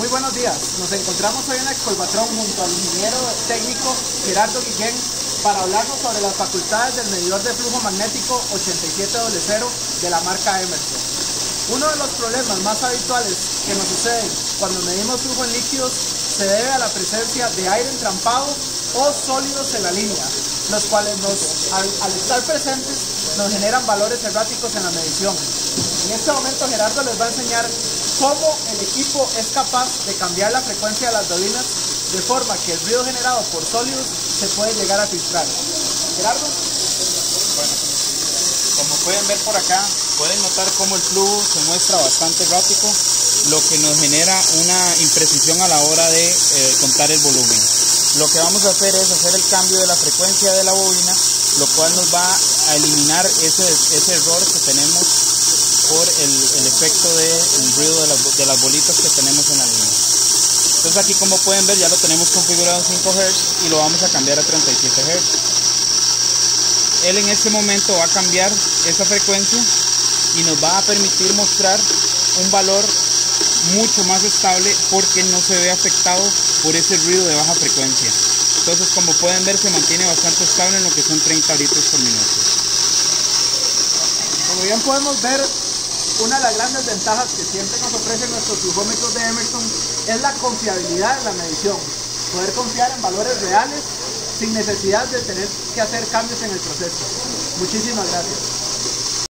Muy buenos días. Nos encontramos hoy en la junto al ingeniero técnico Gerardo Guillén para hablarnos sobre las facultades del medidor de flujo magnético 8700 de la marca Emerson. Uno de los problemas más habituales que nos suceden cuando medimos flujo en líquidos se debe a la presencia de aire entrampado o sólidos en la línea, los cuales nos, al, al estar presentes nos generan valores erráticos en la medición. En este momento Gerardo les va a enseñar cómo el equipo es capaz de cambiar la frecuencia de las bocinas de forma que el ruido generado por sólidos se puede llegar a filtrar. Gerardo. Bueno, como pueden ver por acá, pueden notar cómo el flujo se muestra bastante errático, lo que nos genera una imprecisión a la hora de eh, contar el volumen. Lo que vamos a hacer es hacer el cambio de la frecuencia de la bobina, lo cual nos va a eliminar ese error que tenemos por el, efecto del ruido de las bolitas que tenemos en la línea. Entonces aquí como pueden ver ya lo tenemos configurado en 5 Hz y lo vamos a cambiar a 37 Hz. Él en este momento va a cambiar esa frecuencia y nos va a permitir mostrar un valor mucho más estable porque no se ve afectado por ese ruido de baja frecuencia. Entonces como pueden ver se mantiene bastante estable en lo que son 30 litros por minuto. Como bien podemos ver, una de las grandes ventajas que siempre nos ofrecen nuestros flujómetros de Emerson es la confiabilidad en la medición. Poder confiar en valores reales sin necesidad de tener que hacer cambios en el proceso. Muchísimas gracias.